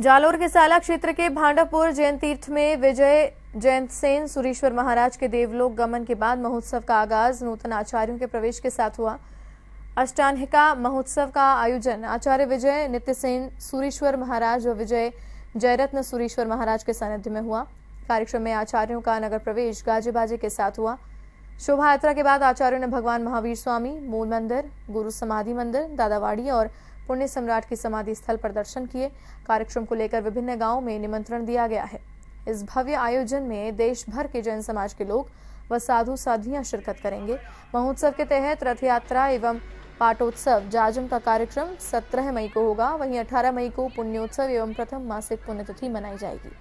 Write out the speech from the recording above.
जालोर के साला क्षेत्र के भांडापुर जैन तीर्थ में विजय जयंत सेन सुरेश्वर महाराज के देवलोक गमन के बाद महोत्सव का आगाज़ नूतन आचार्यों के प्रवेश के साथ हुआ। अष्टान्हिका महोत्सव का आयोजन आचार्य विजय, नित्य सेन सुरेश्वर महाराज और विजय जयरत्न सुरेश्वर महाराज के सानिध्य में हुआ। कार्यक्रम में आचार्यों का नगर प्रवेश गाजे बाजे के साथ हुआ। शोभा यात्रा के बाद आचार्य ने भगवान महावीर स्वामी, मूल मंदिर, गुरु समाधि मंदिर, दादावाड़ी और पुण्य सम्राट की समाधि स्थल पर दर्शन किए। कार्यक्रम को लेकर विभिन्न गाँवों में निमंत्रण दिया गया है। इस भव्य आयोजन में देश भर के जैन समाज के लोग व साधु साध्वियाँ शिरकत करेंगे। महोत्सव के तहत रथ यात्रा एवं पाटोत्सव, जाजम का कार्यक्रम 17 मई को होगा। वहीं 18 मई को पुण्योत्सव एवं प्रथम मासिक पुण्यतिथि मनाई जाएगी।